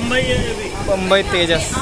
बम्बई है अभी। बम्बई तेजस।